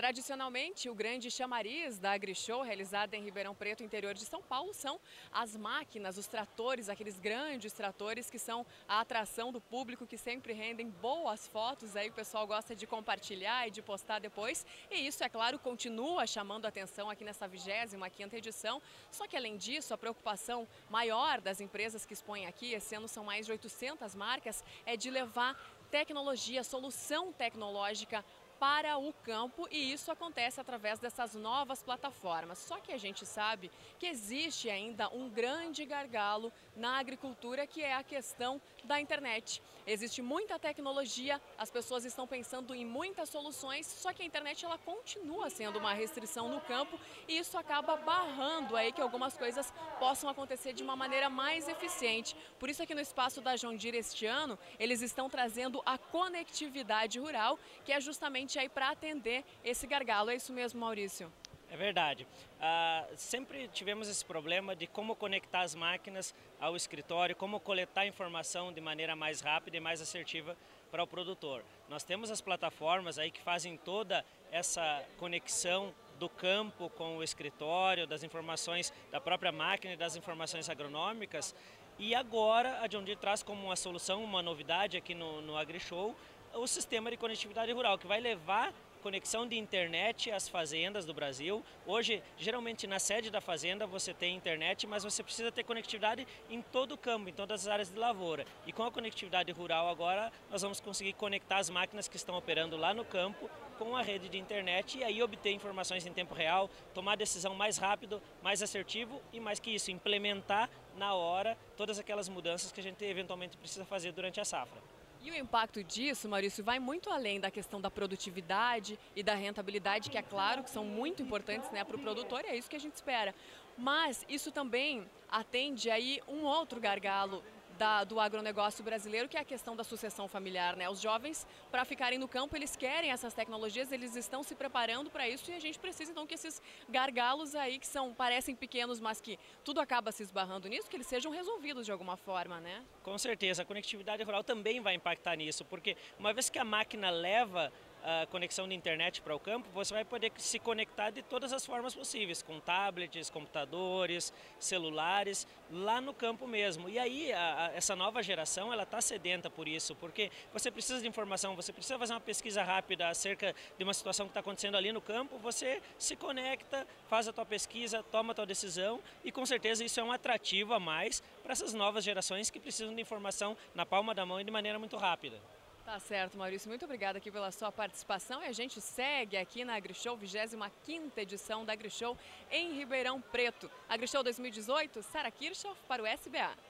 Tradicionalmente, o grande chamariz da AgriShow, realizada em Ribeirão Preto, interior de São Paulo, são as máquinas, os tratores, aqueles grandes tratores que são a atração do público, que sempre rendem boas fotos, aí o pessoal gosta de compartilhar e de postar depois. E isso, é claro, continua chamando atenção aqui nessa 25ª edição. Só que, além disso, a preocupação maior das empresas que expõem aqui, esse ano são mais de 800 marcas, é de levar tecnologia, solução tecnológica para o campo e isso acontece através dessas novas plataformas. Só que a gente sabe que existe ainda um grande gargalo na agricultura que é a questão da internet. Existe muita tecnologia, as pessoas estão pensando em muitas soluções, só que a internet ela continua sendo uma restrição no campo e isso acaba barrando aí que algumas coisas possam acontecer de uma maneira mais eficiente. Por isso aqui no espaço da Deere este ano, eles estão trazendo a conectividade rural, que é justamente aí para atender esse gargalo. É isso mesmo, Maurício? É verdade. Uh, sempre tivemos esse problema de como conectar as máquinas ao escritório, como coletar informação de maneira mais rápida e mais assertiva para o produtor. Nós temos as plataformas aí que fazem toda essa conexão do campo com o escritório, das informações da própria máquina e das informações agronômicas. E agora a John Deere traz como uma solução, uma novidade aqui no, no AgriShow, o sistema de conectividade rural, que vai levar conexão de internet às fazendas do Brasil. Hoje, geralmente na sede da fazenda você tem internet, mas você precisa ter conectividade em todo o campo, em todas as áreas de lavoura. E com a conectividade rural agora, nós vamos conseguir conectar as máquinas que estão operando lá no campo com a rede de internet e aí obter informações em tempo real, tomar decisão mais rápido, mais assertivo e mais que isso, implementar na hora todas aquelas mudanças que a gente eventualmente precisa fazer durante a safra. E o impacto disso, Maurício, vai muito além da questão da produtividade e da rentabilidade, que é claro que são muito importantes né, para o produtor, e é isso que a gente espera. Mas isso também atende aí um outro gargalo da, do agronegócio brasileiro, que é a questão da sucessão familiar. Né? Os jovens, para ficarem no campo, eles querem essas tecnologias, eles estão se preparando para isso e a gente precisa então que esses gargalos aí, que são parecem pequenos, mas que tudo acaba se esbarrando nisso, que eles sejam resolvidos de alguma forma, né? Com certeza, a conectividade rural também vai impactar nisso, porque uma vez que a máquina leva a conexão de internet para o campo, você vai poder se conectar de todas as formas possíveis, com tablets, computadores, celulares, lá no campo mesmo. E aí a, a, essa nova geração ela está sedenta por isso, porque você precisa de informação, você precisa fazer uma pesquisa rápida acerca de uma situação que está acontecendo ali no campo, você se conecta, faz a tua pesquisa, toma a tua decisão e com certeza isso é um atrativo a mais para essas novas gerações que precisam de informação na palma da mão e de maneira muito rápida. Tá certo, Maurício. Muito obrigada aqui pela sua participação e a gente segue aqui na AgriShow, 25ª edição da AgriShow em Ribeirão Preto. AgriShow 2018, Sara Kirchhoff para o SBA.